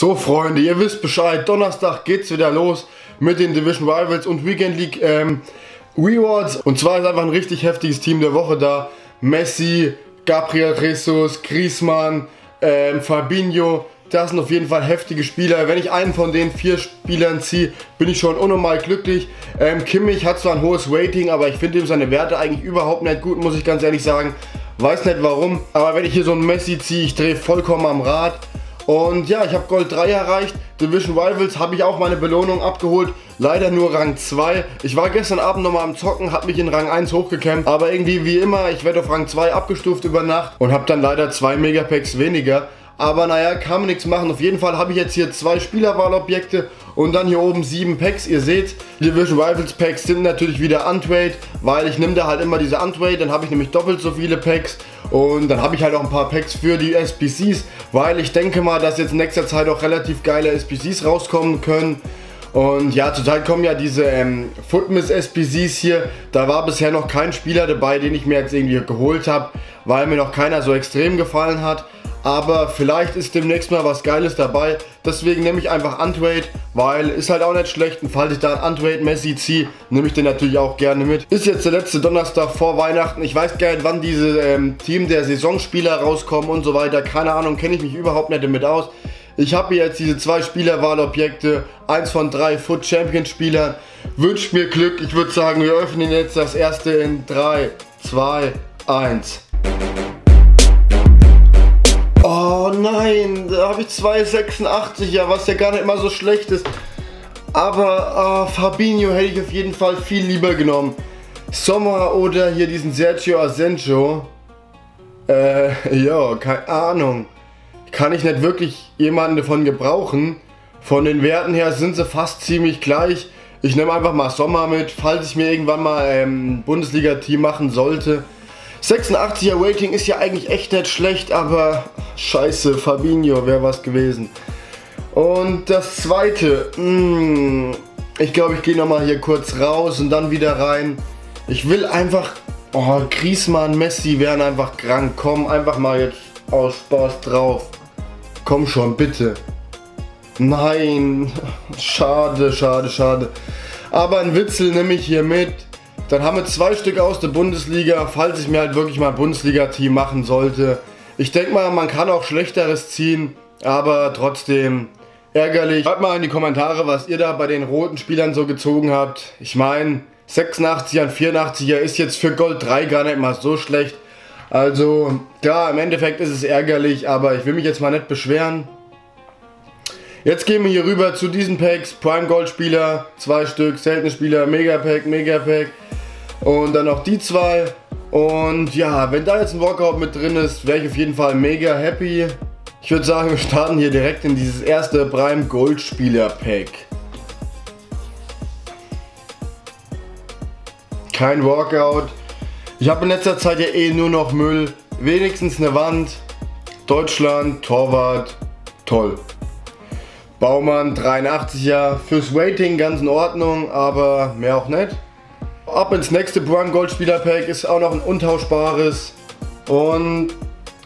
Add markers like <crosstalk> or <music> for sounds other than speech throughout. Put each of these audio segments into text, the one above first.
So Freunde, ihr wisst Bescheid, Donnerstag geht's wieder los mit den Division Rivals und Weekend League ähm, Rewards. Und zwar ist einfach ein richtig heftiges Team der Woche da. Messi, Gabriel Jesus, Griezmann, ähm, Fabinho. Das sind auf jeden Fall heftige Spieler. Wenn ich einen von den vier Spielern ziehe, bin ich schon unnormal glücklich. Ähm, Kimmich hat zwar ein hohes Rating, aber ich finde ihm seine Werte eigentlich überhaupt nicht gut, muss ich ganz ehrlich sagen. Weiß nicht warum, aber wenn ich hier so einen Messi ziehe, ich drehe vollkommen am Rad. Und ja, ich habe Gold 3 erreicht. Division Rivals habe ich auch meine Belohnung abgeholt. Leider nur Rang 2. Ich war gestern Abend nochmal am Zocken, habe mich in Rang 1 hochgekämpft. Aber irgendwie wie immer, ich werde auf Rang 2 abgestuft über Nacht und habe dann leider zwei Megapacks weniger. Aber naja, kann man nichts machen. Auf jeden Fall habe ich jetzt hier zwei Spielerwahlobjekte und dann hier oben sieben Packs. Ihr seht, die Division Rivals Packs sind natürlich wieder Untrade, weil ich nehme da halt immer diese Untrade, dann habe ich nämlich doppelt so viele Packs und dann habe ich halt auch ein paar Packs für die SPCs, weil ich denke mal, dass jetzt in nächster Zeit auch relativ geile SPCs rauskommen können. Und ja, zurzeit kommen ja diese ähm, Footmiss SPCs hier. Da war bisher noch kein Spieler dabei, den ich mir jetzt irgendwie geholt habe, weil mir noch keiner so extrem gefallen hat aber vielleicht ist demnächst mal was Geiles dabei. Deswegen nehme ich einfach Untrade, weil ist halt auch nicht schlecht. Und falls ich da Untrade Messi ziehe, nehme ich den natürlich auch gerne mit. Ist jetzt der letzte Donnerstag vor Weihnachten. Ich weiß gar nicht, wann diese ähm, Team der Saisonspieler rauskommen und so weiter. Keine Ahnung, kenne ich mich überhaupt nicht damit aus. Ich habe jetzt diese zwei Spielerwahlobjekte, eins von drei Foot Champion Spielern. Wünscht mir Glück. Ich würde sagen, wir öffnen jetzt das erste in 3, 2, 1. Nein, da habe ich 2,86, ja, was ja gar nicht mal so schlecht ist. Aber oh, Fabinho hätte ich auf jeden Fall viel lieber genommen. Sommer oder hier diesen Sergio Asenjo. Äh, ja, keine Ahnung. Kann ich nicht wirklich jemanden davon gebrauchen. Von den Werten her sind sie fast ziemlich gleich. Ich nehme einfach mal Sommer mit, falls ich mir irgendwann mal ein ähm, Bundesliga-Team machen sollte. 86er Rating ist ja eigentlich echt nicht schlecht, aber scheiße, Fabinho wäre was gewesen. Und das zweite, mh, hm, ich glaube, ich gehe nochmal hier kurz raus und dann wieder rein. Ich will einfach, oh, Griezmann, Messi wären einfach krank. Komm einfach mal jetzt aus Spaß drauf. Komm schon, bitte. Nein, <laughs> schade, schade, schade. Aber ein Witzel nehme ich hier mit. Dann haben wir zwei Stück aus der Bundesliga, falls ich mir halt wirklich mal ein Bundesliga-Team machen sollte. Ich denke mal, man kann auch Schlechteres ziehen, aber trotzdem ärgerlich. Schreibt mal in die Kommentare, was ihr da bei den roten Spielern so gezogen habt. Ich meine, 86er und 84er ist jetzt für Gold 3 gar nicht mal so schlecht. Also, klar, im Endeffekt ist es ärgerlich, aber ich will mich jetzt mal nicht beschweren. Jetzt gehen wir hier rüber zu diesen Packs. Prime Gold Spieler, zwei Stück, seltene Spieler, Mega Pack, Mega Pack. Und dann noch die zwei. Und ja, wenn da jetzt ein Walkout mit drin ist, wäre ich auf jeden Fall mega happy. Ich würde sagen, wir starten hier direkt in dieses erste Prime Gold Spieler Pack. Kein Walkout. Ich habe in letzter Zeit ja eh nur noch Müll. Wenigstens eine Wand. Deutschland, Torwart, toll. Baumann 83er. Fürs Rating ganz in Ordnung, aber mehr auch nicht. Ab ins nächste Brun Gold Spieler Pack ist auch noch ein untauschbares und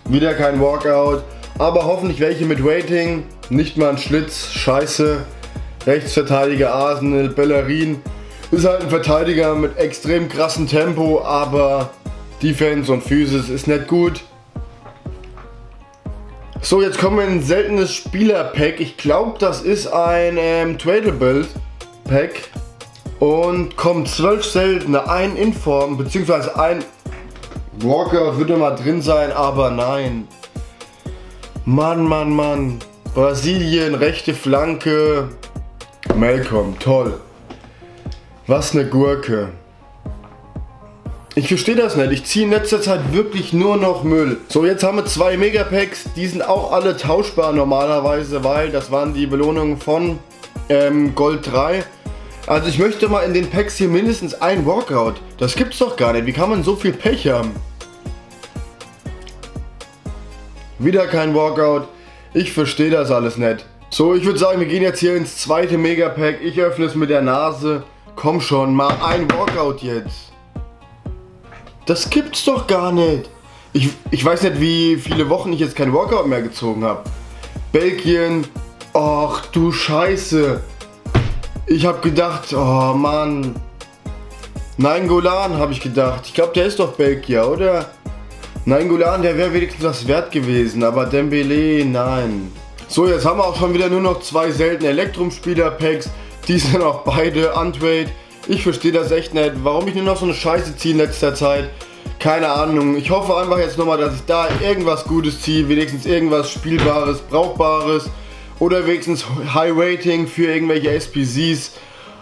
wieder kein Walkout, aber hoffentlich welche mit Rating, nicht mal ein Schlitz, scheiße. Rechtsverteidiger Arsenal, Bellerin ist halt ein Verteidiger mit extrem krassem Tempo, aber Defense und Physis ist nicht gut. So, jetzt kommen wir in ein seltenes Spieler-Pack. Ich glaube, das ist ein ähm, Tradable-Pack. Und kommen zwölf seltene, ein Inform, beziehungsweise ein Walker würde mal drin sein, aber nein. Mann, Mann, Mann. Brasilien, rechte Flanke. Malcolm, toll. Was eine Gurke. Ich verstehe das nicht. Ich ziehe in letzter Zeit wirklich nur noch Müll. So, jetzt haben wir zwei Megapacks. Die sind auch alle tauschbar normalerweise, weil das waren die Belohnungen von ähm, Gold 3. Also ich möchte mal in den Packs hier mindestens ein Walkout. Das gibt's doch gar nicht. Wie kann man so viel Pech haben? Wieder kein Walkout. Ich verstehe das alles nicht. So, ich würde sagen, wir gehen jetzt hier ins zweite Megapack. Ich öffne es mit der Nase. Komm schon, mal ein Walkout jetzt. Das gibt's doch gar nicht. Ich, ich weiß nicht, wie viele Wochen ich jetzt kein Walkout mehr gezogen habe. Belgien, Ach du Scheiße. Ich hab gedacht, oh Mann. Nein, Golan habe ich gedacht. Ich glaube, der ist doch Belgier, oder? Nein, Golan, der wäre wenigstens was wert gewesen, aber Dembele, nein. So, jetzt haben wir auch schon wieder nur noch zwei seltene Elektrum-Spieler-Packs. Die sind auch beide untrade. Ich verstehe das echt nicht, warum ich nur noch so eine Scheiße ziehe in letzter Zeit. Keine Ahnung. Ich hoffe einfach jetzt nochmal, dass ich da irgendwas Gutes ziehe, wenigstens irgendwas Spielbares, Brauchbares oder wenigstens High Rating für irgendwelche SPCs.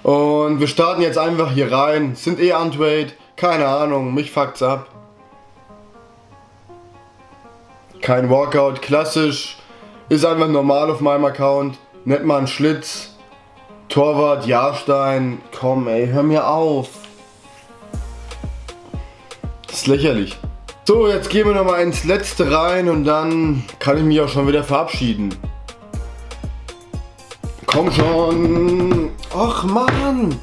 Und wir starten jetzt einfach hier rein. Sind eh untrade. Keine Ahnung, mich fuckt's ab. Kein Walkout, klassisch. Ist einfach normal auf meinem Account. Nicht mal ein Schlitz. Torwart, Jahrstein. Komm ey, hör mir auf. Das ist lächerlich. So, jetzt gehen wir nochmal ins letzte rein und dann kann ich mich auch schon wieder verabschieden. Komm schon. Ach Mann.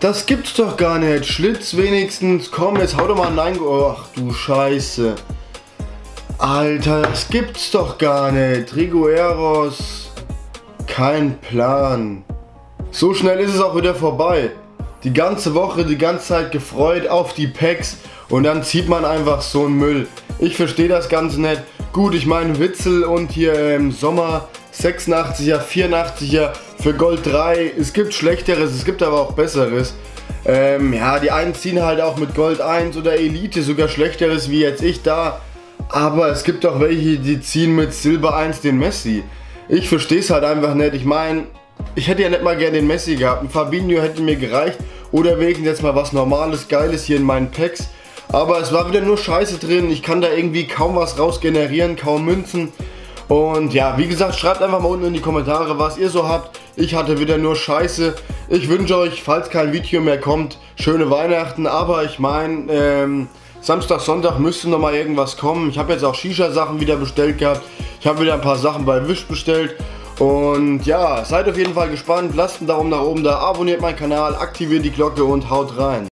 Das gibt's doch gar nicht. Schlitz wenigstens. Komm, jetzt hau doch mal Nein. Ach du Scheiße. Alter, das gibt's doch gar nicht. Rigueros. Kein Plan. So schnell ist es auch wieder vorbei. Die ganze Woche, die ganze Zeit gefreut auf die Packs und dann zieht man einfach so einen Müll. Ich verstehe das ganz nett. Gut, ich meine Witzel und hier im Sommer 86er, 84er für Gold 3. Es gibt schlechteres, es gibt aber auch besseres. Ähm, ja, die einen ziehen halt auch mit Gold 1 oder Elite sogar schlechteres wie jetzt ich da. Aber es gibt auch welche, die ziehen mit Silber 1 den Messi. Ich verstehe es halt einfach nicht. Ich meine, ich hätte ja nicht mal gerne den Messi gehabt. Ein Fabinho hätte mir gereicht. Oder wegen jetzt mal was Normales, Geiles hier in meinen Packs. Aber es war wieder nur Scheiße drin. Ich kann da irgendwie kaum was raus generieren, kaum Münzen. Und ja, wie gesagt, schreibt einfach mal unten in die Kommentare, was ihr so habt. Ich hatte wieder nur Scheiße. Ich wünsche euch, falls kein Video mehr kommt, schöne Weihnachten. Aber ich meine, ähm, Samstag, Sonntag müsste noch mal irgendwas kommen. Ich habe jetzt auch Shisha-Sachen wieder bestellt gehabt. Ich habe wieder ein paar Sachen bei Wish bestellt. Und ja, seid auf jeden Fall gespannt. Lasst einen Daumen nach oben da, abonniert meinen Kanal, aktiviert die Glocke und haut rein.